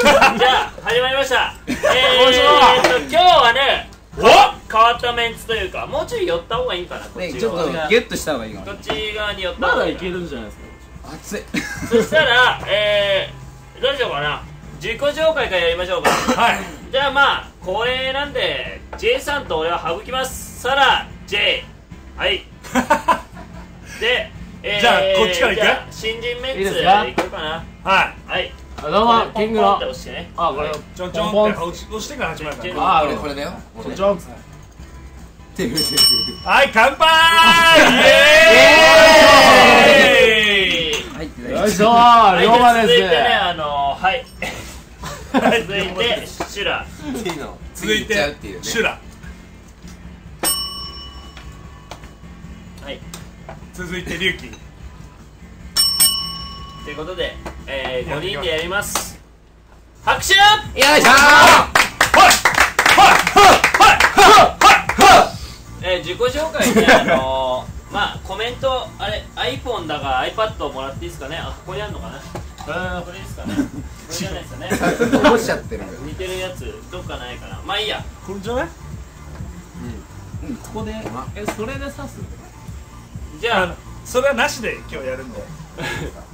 じゃあ始まりました。えー、えー、と今日はねお？変わったメンツというかもうちょい寄った方がいいかなこっねちょっとギュッとした方がいいかなこっち側に寄った方がいいかな。るんじゃないですか熱い そしたらえー、どうしようかな。自己紹介からやりましょうか。はい。じゃあまあ恒例なんで J さんと俺は省きます。サラ J はい。で、えー、じゃあこっちから行く？新人メンツいこうかな。はい。はいどうも、キングの。あ、これ、ちょんちょんって押してから始まるから。あ、これこれだよ。ちょちょん。はい乾杯。イエーイよいしょはい龍馬です。続いてねあのー、はい。続いてシュラ。続いてシュラ。はい。続いてリュウキということで、えー、5人でやります。拍手！よいしょ。はいはいえー、自己紹介で、あのー、まあコメントあれ iPhone だか iPad をもらっていいですかね？あここにあるのかな？あこれですかね。これじゃないですよね？落ちちゃってる似てるやつどっかないかな？まあいいや。これじゃない？うん。ここでえ、それで刺す？じゃあのそれはなしで今日やるんで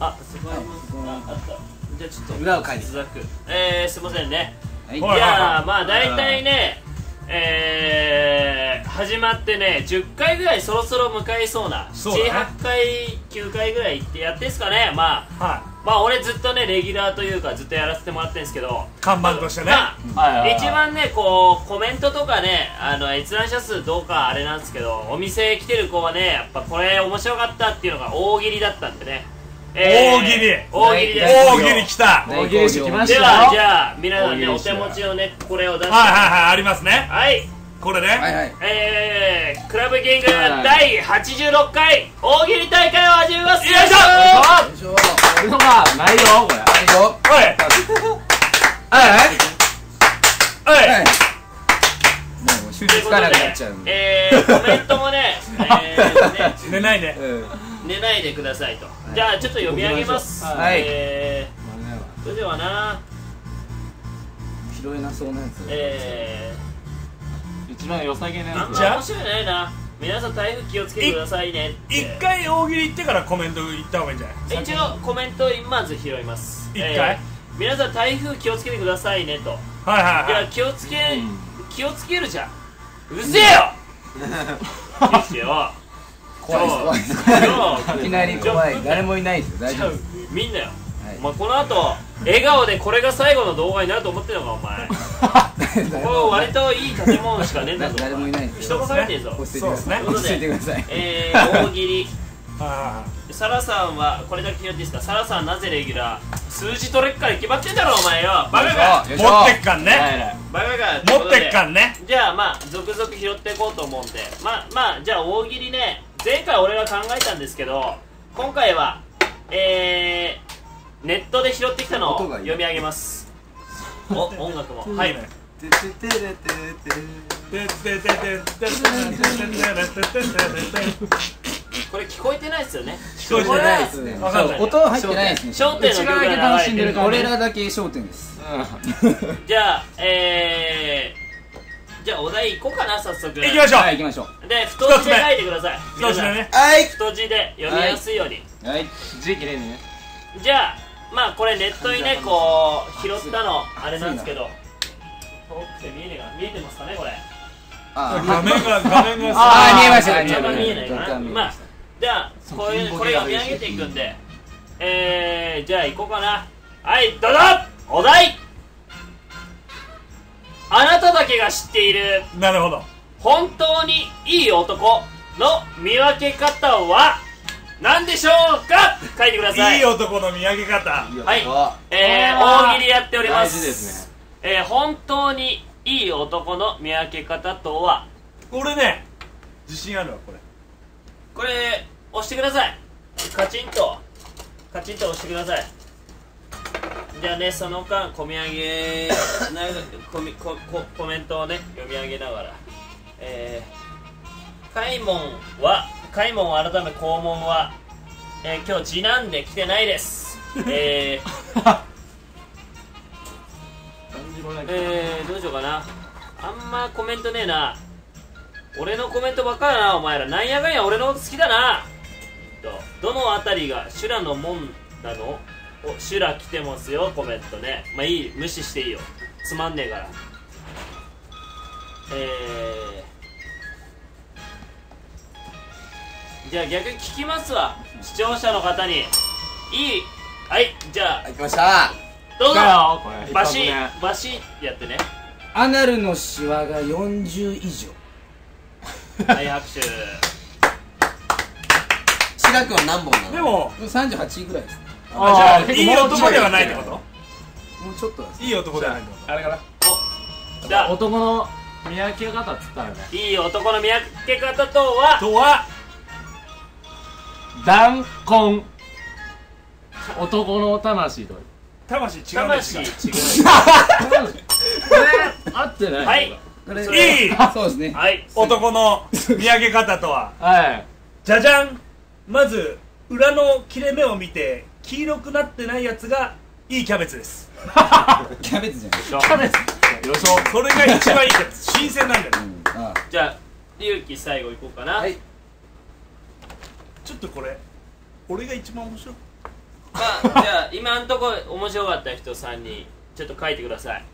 ああそこありますああったじゃあちょっと裏を書いてズザクえー、すいませんね。はい。はいじゃあまあ大体ねえー、始まってね10回ぐらいそろそろ迎えそうなそうだね。78回9回ぐらい行ってやってんすかね。まあはまあ俺ずっとねレギュラーというかずっとやらせてもらってるんですけど。い看板としてね。一番ねこうコメントとかねあの閲覧者数どうかあれなんですけどお店来てる子はねやっぱこれ面白かったっていうのが大喜利だったんでね、大喜利。大喜利です大喜利来た。はい大喜利してきましたではじよ。ゃあ皆さんねお手持ちのねこれを出して。はいはいありますね。はい。これね。はいはいえー、クラブキングはい第86回大喜利大会を始めます。よいしょ。よいしょ。よ俺のがないよ、これ。いしょはいはいはい。はいはいもう集中つかなくなっちゃうえー、コメントもね,、えー、ね寝ないで。うん寝ないでくださいと、じゃあちょっと読み上げます、はい。えー、それではな。拾えなそうなやつ。え一番良さげなー、あやつんま面白いないな。皆さん台風気をつけてくださいね一回大喜利行ってからコメント言った方がいいんじゃない？一応コメントまず拾います。一回？えー皆さん台風気をつけてくださいねと。はいはいい。はいや気をつけ、うん。気をつけるじゃん。うぜえよ。ですよ怖いです。怖いです。今いきなり怖い。誰もいないですよ。大丈夫みんなよ、はい。お前この後笑顔でこれが最後の動画になると思ってんのかお前。これ割といい建物しかねえんだぞ 誰もいない人がされてえぞ。そうですね。落ち着いてください。えー、大喜利。はサラさんはこれだけ聞いていいですか？サラさんなぜレギュラー数字取れっから決まってんだろお前よ。バカかいよいしょ。持ってっかんね。バカか持ってっかんね。じゃあまあ続々拾っていこうと思うんで。まあまあじゃあ大喜利ね前回俺が考えたんですけど今回はえー、ネットで拾ってきたのを読み上げます。お 音楽も。はい。これ聞こえてないですよね。聞こえてないですね。分かんない入ってないですね。焦点の曲が流れてる俺らだけ焦点です、うん、じゃあえーじゃあお題いこうかな早速。行きましょう。はい行きましょう。で太字で書いてください。そうですねはい。太字で読みやすいように、はい。字綺麗にね。じゃあまあこれネットにねこう拾ったのあれなんですけど。遠くて見えねえかな見えてますかねこれ。あ画面が画面があー見えましたあんま見えないか若な。まあじゃあこれこれ読み上げていくんでえー、じゃあ行こうかなはいどうぞお題あなただけが知っている。なるほど。本当にいい男の見分け方は何でしょうか？書いてください。いい男の見上げ方。はい。あえー、大喜利やっておりま大す事ですね。えー、本当にいい男の見分け方とは？俺ね自信あるわこれ。これ押してください。カチンと。カチンと押してくださいじゃあねその間込み上げなコミコココメントをね読み上げながら。えー、開門は開門改め肛門は、えー、今日次男で来てないです。えー、えー、どうしようかな。あんまコメントねえな。俺のコメントばっかだなお前ら。なんやかんや俺のこと好きだな。とどのあたりが修羅の門なの？お修羅来てますよコメントね。まあいい無視していいよ。つまんねえから。えー、じゃあ逆に聞きますわ視聴者の方に。いいはいじゃあ。来ました。どうぞ。バシ一発バシやってね。アナルのシワが40以上。はい拍手。白くは何本なの？でも38ぐらいですあじゃあーいい男ではないってこと？もうちょっとです。いい男ではないってこあれかな？じゃあ。男の見分け方っつったらね。いい男の見分け方とは？ととは？弾痕男の魂と魂違うんです魂。違うこれ合ってない？はい。いい。そうですね。はい。男の見上げ方とは？はい。じゃじゃん。まず裏の切れ目を見て黄色くなってないやつがいいキャベツです。キャベツじゃないキャベツ。よいしょ。それが一番いいキャベツ。新鮮なんだよ。あじゃあ龍樹最後いこうかな、はい。ちょっとこれ俺が一番面白い。まあじゃあ今んとこ面白かった人3人ちょっと書いてください。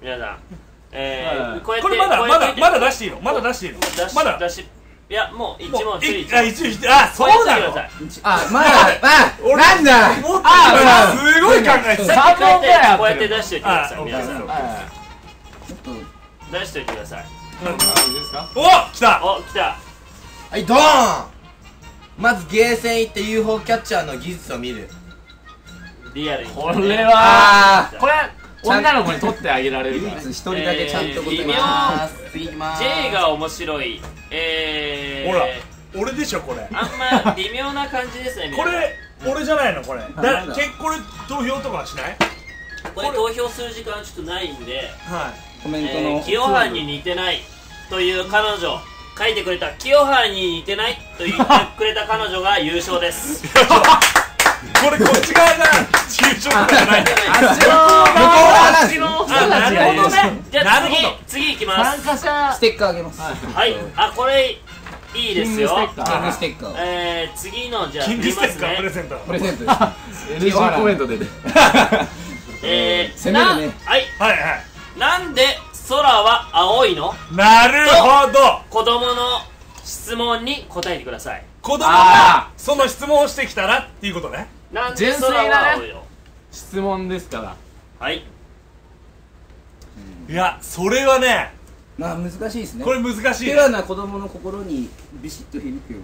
皆さん。えーはい。これまだまだまだ出していいの？まだ出していいの？出しまだ？出しいやもう一問ついいあ一応してあそうなの？こうやってください。あまだあ俺なんだ？もっと今すごい考えてた。三問ぐらいやってるこうやって出しておいてくださいあ皆さん。出しておいてください。お来た。お来た。はいドーン！まずゲーセン行って UFO キャッチャーの技術を見る。リアルに。これはあこれ女の子に取ってあげられるから唯一一人だけちゃんと答ええーまます次行きます。J が面白いえー、ほら俺でしょこれ。あんま微妙な感じですねこれ俺じゃないのこれ。だだ？結これ投票とかはしない？これ投票する時間ちょっとないんで、はコメントえのー、清原に似てないという彼女。書いてくれた清原に似てないと言ってくれた彼女が優勝です。い これこっち側が優勝とかじゃない。あっちのあっちのあなるほどねじゃあ次次いきま参す加者ステッカーあげますはいあこれいいですよキングステッカーえー、次のじゃあキングステッカー振りますねプレゼントプレゼントです NG コメント出てえー、攻めるねなはいはいはいなんで空は青いのなるほど子供の質問に答えてください子供あがその質問をしてきたらっていうことね。なんで純粋空な。ねは青いの質問ですから。はい。いやそれはねまあ難しいですね。これ難しい。ピュアな子供の心にビシッと響くよう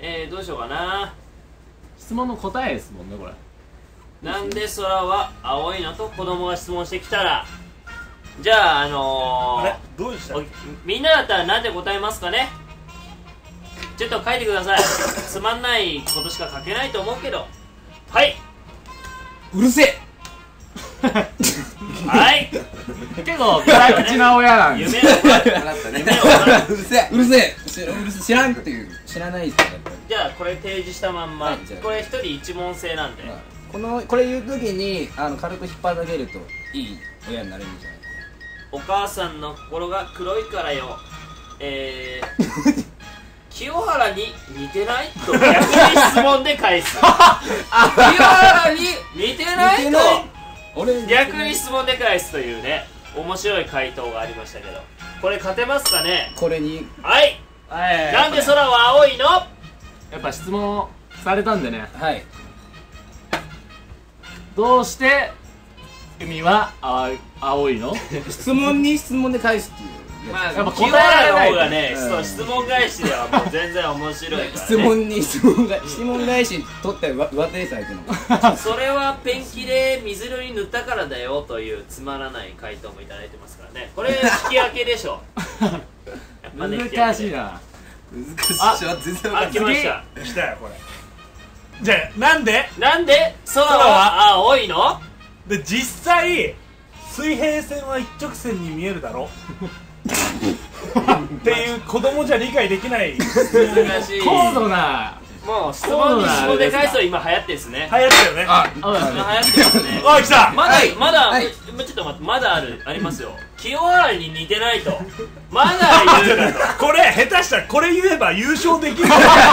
えー、どうしようかな。質問の答えですもんねこれ。なんで空は青いのと子供が質問してきたら。じゃああのあれ？ー、どうでした？おみんなだったら何で答えますかね？ちょっと書いてください。つまんないことしか書けないと思うけど。はい。なうるせえ。はい。結構辛口な親なんです。夢を習ったね。夢をうるせえ。うるせえ。知らうるせえ。知らんっていう。知らないですじゃあこれ提示したまんま、はいじゃあ。これ一人一問制なんで、まあこのこれ言う時にあの軽く引っ張げるといい親になれるんじゃないお母さんの心が黒いからよ。えー、清原に似てない？と逆に質問で返す。清原に似てない？と俺逆に質問で返すというね面白い回答がありましたけど。これ勝てますかね？これに。はい。はい。なんで空は青いの？やっぱ質問されたんでね。はい。どうして海は青い青いの？質問に質問で返すっていうまあやっぱ清答えられない方がね、うんそう質問返しではもう全然面白いから、ね、質問に質問が質問返し取って上上手されてるのか。それはペンキで水色に塗ったからだよというつまらない回答もいただいてますからね。これ引き分けでしょ やっぱね難しいな。難しいあし全然わあかんな。い来ました。来たよこれ。じゃあなんで？なんで？空は？青いの？で実際水平線は一直線に見えるだろっていう子供じゃ理解できない。流難しい。高度な。もう質問に質問で返すと今流行ってるんですね。行ったよね。あ流行ってますね。おい来た。まだ、はい。まだ、はい。もうちょっと待ってまだあるありますよ。清原に似てないと。まだ言うなとこれ下手したらこれ言えば優勝できるみ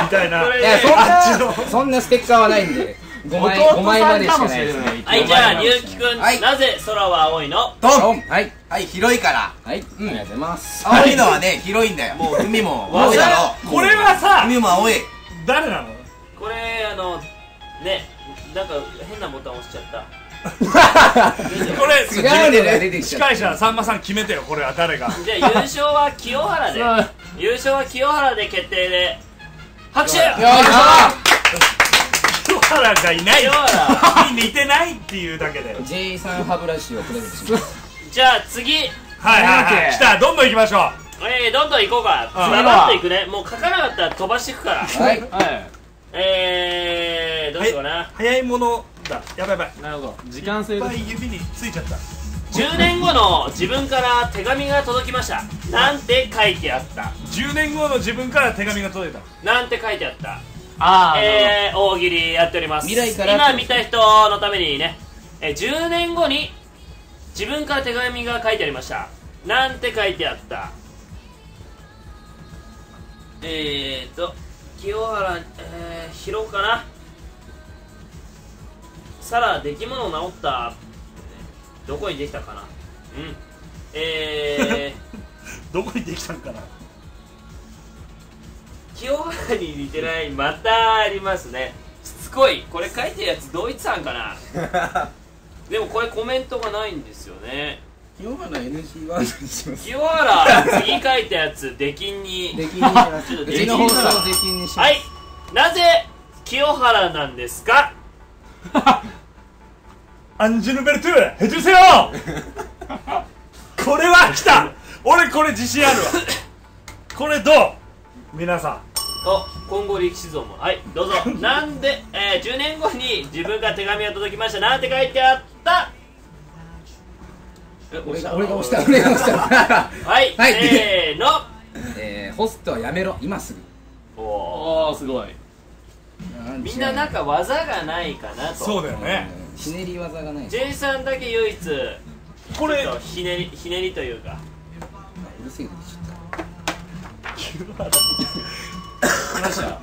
たいな。いやそんあっちの。なそんなステッカーはないんで5枚弟5枚までしかないですれないはいじゃあゆうきくん、はい。なぜ空は青いの？ドン。はいはい広いから。はい。ありがとうございます。青いのはね広いんだよ。もう海も青いだろこれはさ海も青い。誰なの？これあのねなんか変なボタン押しちゃった。これ違うのが出てきちゃっ司会者さんまさん決めてよこれは誰が。じゃあ優勝は清原で。優勝は清原で決定で。拍手たよいしょ清原がいない。に似てないっていうだけで J さん歯ブラシをプレゼントします。じゃあ次。はいはいはい。来た。どんどん行きましょえー、どんどん行こうか。あババッといくね。もう書かなかったら飛ばしていくから。はい。はいえー、どうしようかな、う早いものだ。やばいやばい。なるほど。時間制いっでぱい指についちゃった。10年後の自分から手紙が届きました。なんて書いてあった。10年後の自分から手紙が届いた。なんて書いてあったああ、えー、大喜利やっております。未来から今見た人のためにね、えー、10年後に自分から手紙が書いてありました。なんて書いてあった？えーと清原えー、かな？サラ出来物治った。どこにできたかな？うん。えー どこにできたんかな？清原に似てないまたありますね。しつこい。これ書いてるやつドイツさんかな。でもこれコメントがないんですよね。清原 NG ワードにします。清原次書いたやつ出禁に。出禁にします。ちょっとうちの放送を出禁にします。はい。なぜ清原なんですか？アンジュルベルトゥヘジュセヨこれは来た。俺これ自信あるわ。これどう？皆さんお今後力士像もはいどうぞ。なんで、えー、10年後に自分が手紙が届きました。なんて書いてあった。え俺が俺が押した。俺が押した。はい、はい。せーの。えー、ホストはやめろ。今すぐ。おー。おおすごい。みんななんか技がないかなと。そうだよね。うん。ひねり技がない。J さんだけ唯一これひねりひねりというか。うるせえなち 来ましたよ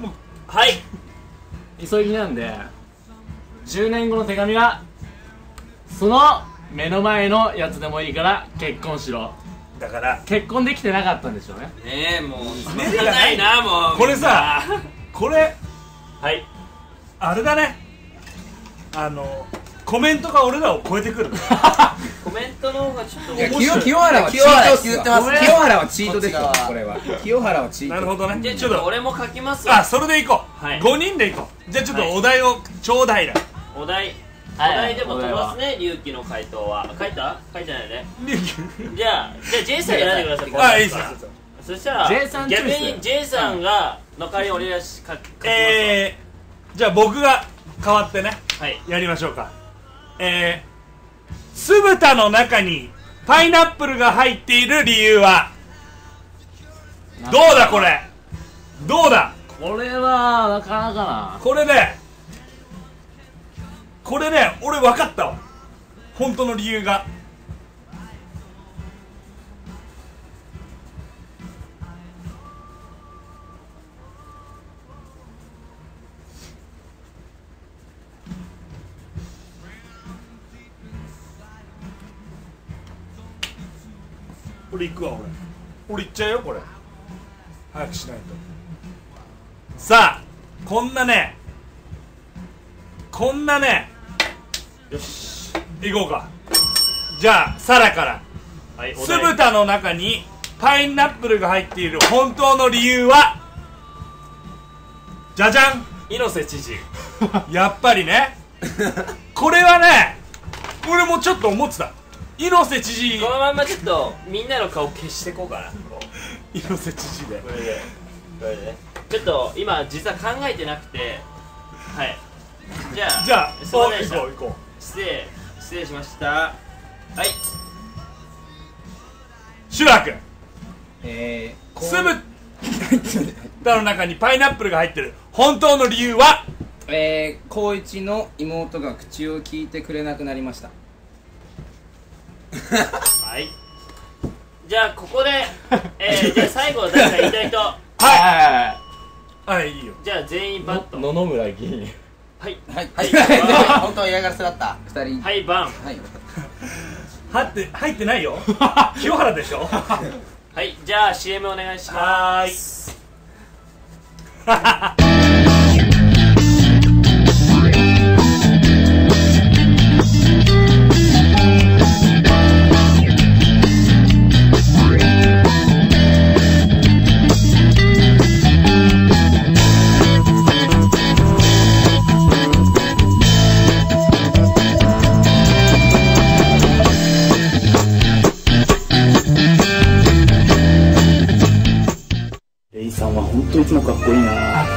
はい。急ぎなんで10年後の手紙はその目の前のやつでもいいから結婚しろ。だから結婚できてなかったんでしょうね。ねえもうつらないいなもうこれさこれはい。あれだね。あのコメントが俺らを超えてくる。コメントの方がちょっと面白い。清清原はチートっす言ってますわ清原はチートですよこれは。清原はチート。なるほどね。じゃあちょっと。俺も書きますわ。あそれでいこう、はい。5人でいこう。じゃあちょっとはい。お題をちょうだいだ。お題。おはい。題でも飛ばすね龍騎の回答は。書いた？書いてないね。じゃあじゃあ J さん選んでくださいあいいいいっすいいっす。そしたら J さんチョ逆に J さんがの代わりに俺らし書書きますわ。えー、じゃあ僕が代わってねはい。やりましょうかえー、酢豚の中にパイナップルが入っている理由はどうだこれ？どうだ？これはなかなかな。これねこれね俺分かったわ。本当の理由が俺行くわ俺。俺行っちゃうよこれ。早くしないと。さあこんなねこんなねよし。行こうか。じゃあサラから。はいお酢題豚の中にパイナップルが入っている本当の理由はじゃじゃん。猪瀬知事。やっぱりね。これはね俺もちょっと思ってた猪瀬知事。このまんまちょっとみんなの顔消していこうかなこう。猪瀬知事で。これで。これで。ねちょっと今実は考えてなくて。はい。じゃあじゃあすいませんでした。行こう行こ失礼失礼しました。はい。うシュラ君えー、こう。酢豚 の中にパイナップルが入ってる。本当の理由は？えー、高一の妹が口を聞いてくれなくなりました はい。じゃあここでえー、じゃあ最後誰か言いたい人はい。ははいいいよ。じゃあ全員バット。野々村議員。はい。はい。はい。本当は嫌がらせだった。二人。はいバン。はい。入って入ってないよ。清原でしょ。はい。じゃあ CM お願いします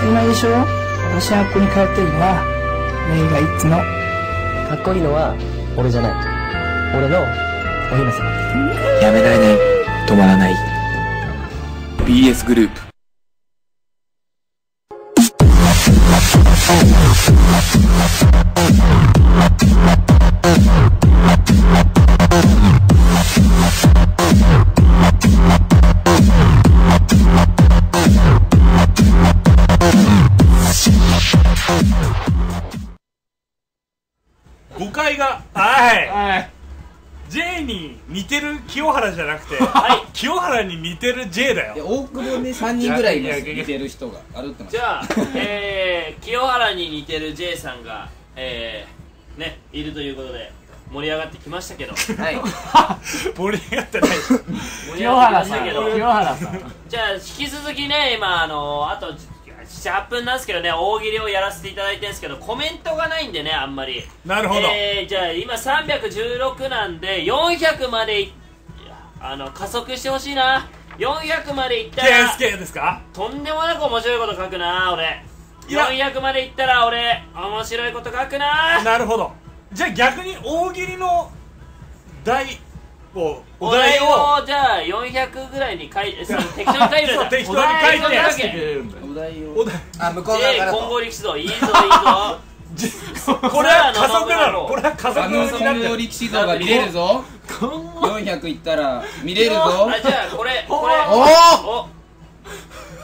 り前でしょ。私はここに通ってるのはレイがいつの。かっこいいのは俺じゃない。俺のお姫様。やめられない。止まらない。BS グループ清原じゃなくて、はい。清原に似てる J だよ。で大久保で3人ぐらいいますいやいやいや。似てる人が歩ってますじゃあ、えー、清原に似てる J さんが、えー、ね、いるということで、盛り上がってきましたけど、盛はい。盛り上がってない。り清上がって原さんきましたけど、清原さん。じゃあ、引き続きね、今、あのあと7、8分なんですけどね、大喜利をやらせていただいてるんですけど、コメントがないんでね、あんまり。なるほど、えー、じゃあ、今316なんで、400までいあの加速してほしいな。400までいったら、KSK ですか？とんでもなく面白いこと書くな、俺。いや。400までいったら俺面白いこと書くな。なるほど。じゃあ逆に大喜利の題をおお題題ををじゃあ400ぐらいに書いて その適当に書いてくそうだ適当に書いて。お題をお題あ向こう側から混合と力士道いいぞいいぞこれは加速なの。これは加速あのになってる総合力士像が見れるぞ。400いったら見れるぞ。あじゃあこれこれ。おお。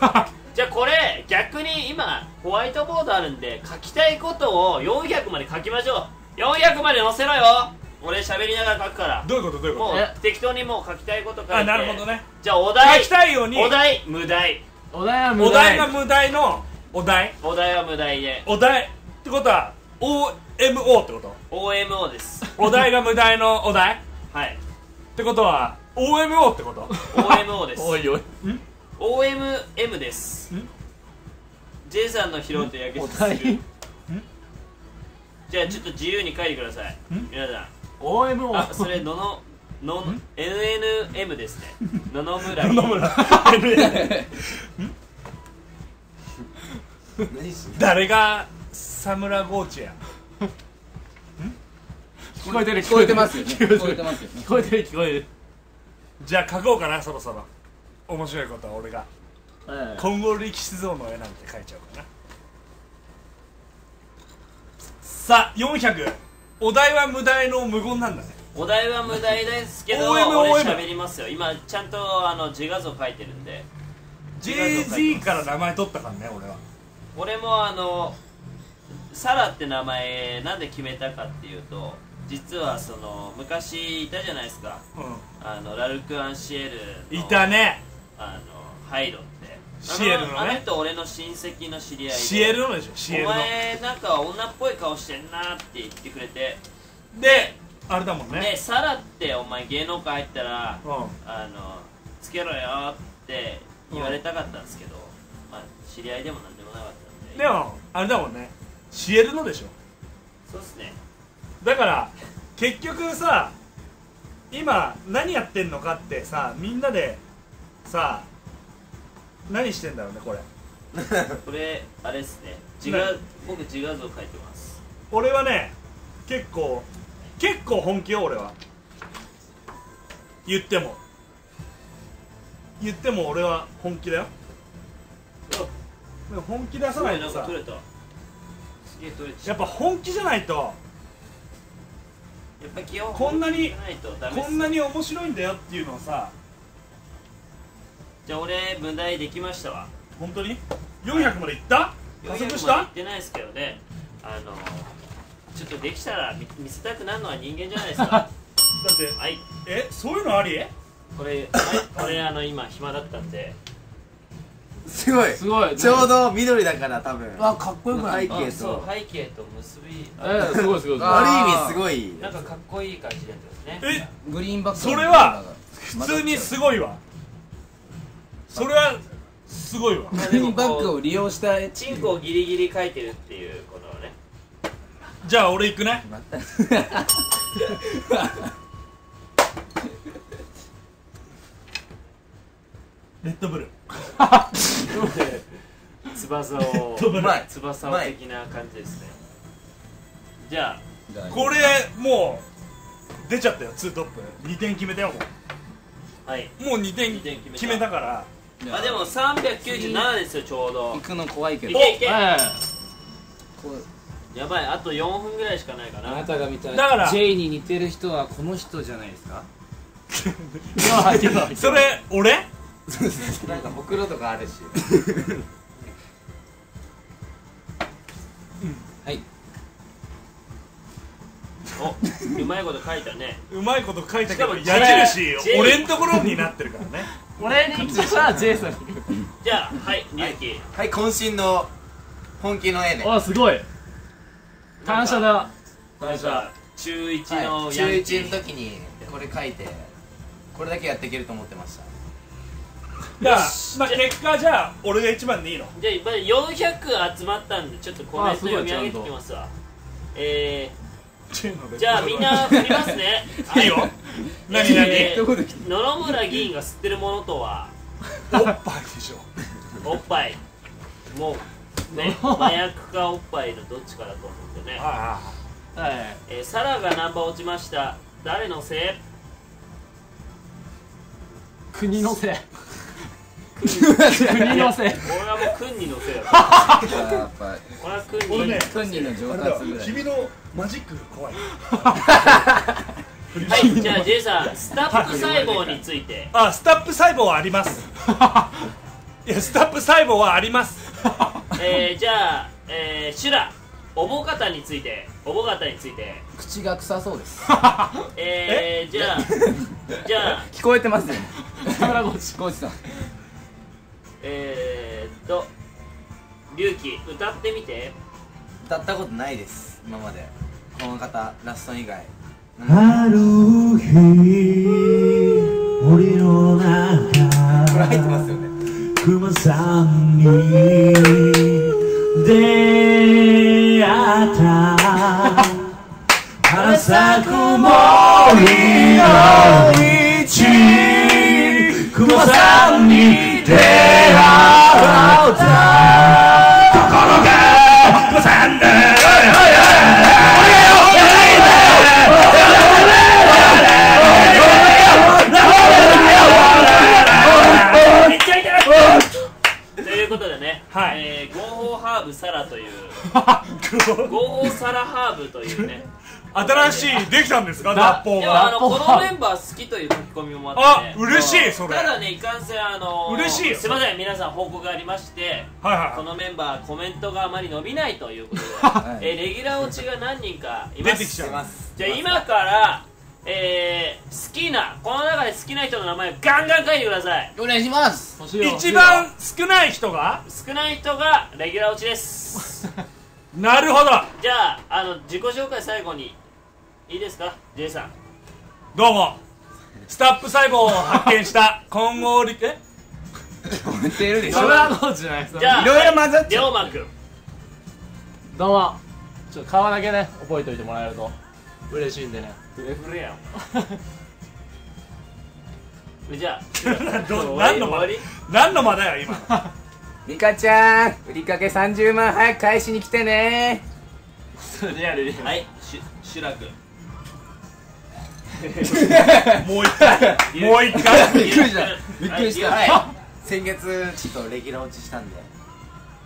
じゃあこれ逆に今ホワイトボードあるんで書きたいことを400まで書きましょう。400まで載せろよ。俺喋りながら書くから。どういうこと？どういうこもとう適当にもう書きたいこと書いて。あなるほどね。じゃあお題。書きたいように。お題無題。お題は無お題題が無題のお題。お題は無題で。お題ってことは OMO ってこと？OMO です。お題が無題のお題？はい。ってことは OMO ってこと？OMO です。おいおい。OMM です。ん？J さんの疲労とやけおどする題じゃあちょっと自由に書いてください。皆さん。OMO あそれののの NNM ですね。野々村。野々村。誰がサムラゴーチや 聞こえてる聞こえてますよね。聞こえてますよね。聞こえてる聞こえてじゃあ書こうかなそろそろ面白いことは俺が。るはい今後力士像の絵なんて書いちゃおうかな。さあ400お題は無題の無言なんだね。お題は無題ですけど俺喋りますよ。今ちゃんとあの自画像書いてるんで。JZ から名前取ったからね俺は。俺もあのサラって名前なんで決めたかっていうと実はその昔いたじゃないですか。うあのラルク・アンシエルいたね。あのハイロって。シエルのね。ああの人俺の親戚の知り合いで。シエルのでしょ？シエルおの前なんか女っぽい顔してんなって言ってくれて。であれだもんでねサラってお前芸能界入ったらうん。あのつけろよって言われたかったんですけど、まあ知り合いでもなんでもなかったんで。でもあれだもんねシエルのでしょ。そうっすね。だから結局さ今何やってんのかってさみんなでさ何してんだろうねこれ。これあれっすね。自画僕自画像描いてます。俺はね結構結構本気よ俺は。言っても。言っても俺は本気だよ。本気出さないとさ。取れたやっぱ本気じゃないと。やっぱ基本こんなにこんなに面白いんだよっていうのをさ。じゃあ俺分題できましたわ。本当に？400までいった？加速し400までたいってないですけどね。あのちょっとできたら見見せたくなるのは人間じゃないですか。だってはい。えそういうのあり？これ、はい、これあの今暇だったんですごい。すごい。ちょうど緑だから多分。あかっこよくない？背景あそうと背景と結び。えー、すごいすごいすごい。ある意味すごい。なんかかっこいい感じになってますね。え？グリーンバック。それは普通にすごいわ。それはすごいわ。グリーンバックを利用した。絵チンコをギリギリ描いてるっていうこのね。じゃあ俺行くね レッドブル。翼を翼を的な感じですね。じゃこれもう出ちゃったよツートップ。2点決めたよもあはい。うもう2点二点決めた。決めたから。あ。でも397ですよちょうど。行くの怖いけいどけいけ。はい。こうやばいあと4分ぐらいしかないかあななたが見ただから J に似てる人はこの人じゃないですか？それ俺？なんかほくろとかあるし。はい。おうまいこと書いたね。うまいこと書いたけどしかも矢印 J 俺んところになってるからね。俺に来たら J さんに。じゃあはいリュウキはい渾身の本気の絵であすごい。感謝だ。感謝じゃあ中1のはい、ヤン中キー。1の時にこれ書いてこれだけやっていけると思ってましたじゃあ、まあ、結果じゃあ俺が一番でいいの？じゃあ今400集まったんでちょっとコメント読み上げてきますわ。えじー、じゃあみんな振りますね。いいよ。何何？えどこで来ー、野々村議員が吸ってるものとは？おっぱいでしょ。おっぱい。もうね麻薬かおっぱいのどっちかだと思うんでね、あはい。えー、サラがナンバー落ちました。誰のせい？国のせい国のせい。俺はもう君にのせいだたやっぱ 俺は君に俺ね訓練の上達ぐらい。君のマジックが怖い。はいじゃあ J さんスタップ細胞について。あスタップ細胞はあります。いやスタップ細胞はあります。えー、じゃあ、えー、シュラおぼかたについておぼかたについて。口が臭そうです。えー、じゃあじゃあ。聞こえてますよね。カメラコーチコーチさんえー、っと龍騎歌ってみて。歌ったことないです今まで。この方ラスト以外。ある日森の中これ入ってますよね。熊さんに出会った。花咲く森の道。熊さんに出会った新しいできたんですかだ脱法が。このメンバー好きという書き込みもあって、ね、あ嬉しいそれ。ただねいかんせんあの嬉しいよ。すいません皆さん報告がありましてはいはいこのメンバーコメントがあまり伸びないということで、はいえーレギュラー落ちが何人かいます。出てきちゃう。じゃあ今からえー、好きなこの中で好きな人の名前ガンガン書いてください。お願いします。一番少ない人が？少ない人がレギュラー落ちです。なるほど。じゃああの自己紹介最後にいいですか？J さん。どうも。スタップ細胞を発見した。混合力。え？聞こえてるでしょ。それはどうじゃないです。じゃあいろいろ混ざっちゃう。龍馬くん。どうも。ちょっと顔だけね覚えておいてもらえると。嬉しいんでね。フレフレやん。じゃあ 何の間？終わり？何の間だよ今リカちゃん売りかけ30万早く返しに来てね。リアルリアル。はいしシュラ君 もう一回もう一回。びっくりした。びっくりした。はい。先月ちょっとレギュラー落ちしたんで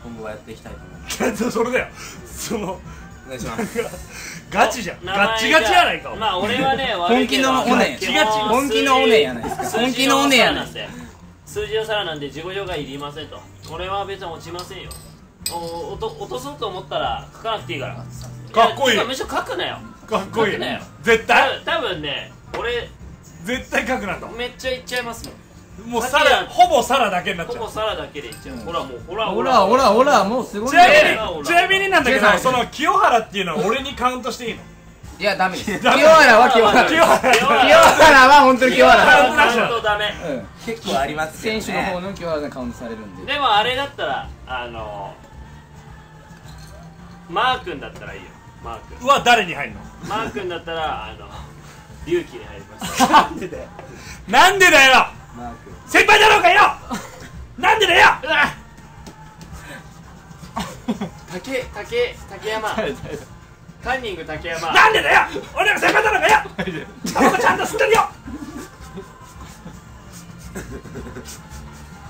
今後はやっていきたいと思います。それだよ。そのお願いします。ガチじゃん。ガッチガチやないか。まあ俺はね本気のおね基本本気のおねやないですか本気のおねやない数字の皿なんで。数字の皿なんで自己紹介いりませんと。俺は別に落ちませんよ。お落と落とそうと思ったら書かなくていいから。かっこいい。やむしろ書くなよかっこいい。絶対？分多分ね俺絶対書くなと。めっちゃいっちゃいますもん。もうサラほぼサラだけになっほちゃう。ぼ皿だけでいっちゃう、ほらもうほらほらほら。ほらもうすごいちなみえにちなみになんだけどその清原っていうのは俺にカウントしていいの？いやダメです。清原は清原。清原。清原清原は本当に清原。カウントダメ。うん。結構あります選手の方の清原がカウントされるんで。でもあれだったらあのマー君だったらいいよマー君。は誰に入るの？マー君だったらあの隆起に入ります。なんでだよ。なんでだよ！マーク先輩だろうがよ！なんでだよ！竹竹竹山。カンニング竹山。なんでだよ！俺が先輩だろうがよ！タバコちゃんと吸ってるよ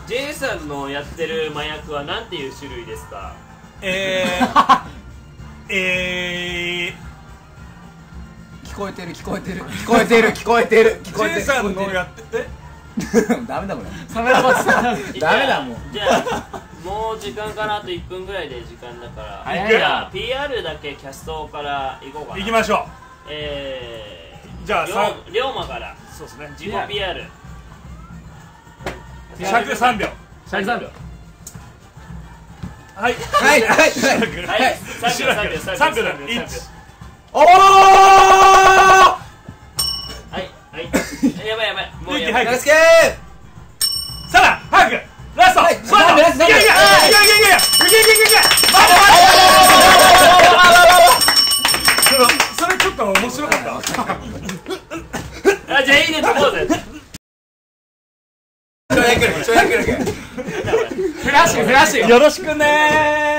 ！J さんのやってる麻薬は何ていう種類ですか？えー え聞こえてる聞こえてる。聞こえてる聞こえてる聞ーこえて J るさんのやってえ？ダメだこれカメラバッチダメだもうじゃあもう時間かなあと1分ぐらいで時間だから。早い。じゃあな PR だけキャストからいこうかな。行きましょえー、じゃあさ龍龍馬から。うそうですね。自己 PR 尺3秒。シャリ3秒はい。はいはいはい。はい。3秒3秒3秒3秒。だ3秒1おおはいはい。やばいやばい。もうやばい。早く。よろしくさら早くラスト。はい。そうだラストいけいけいけい。けいけいけいけいけいけ待って待ってそれちょっと面白かった。あじゃあいいねとこうぜ。跳躍力跳躍力フラッシュフラッシュ。よろしくね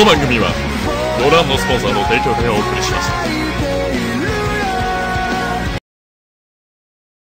の番組はご覧のスポンサーの提供でお送りします。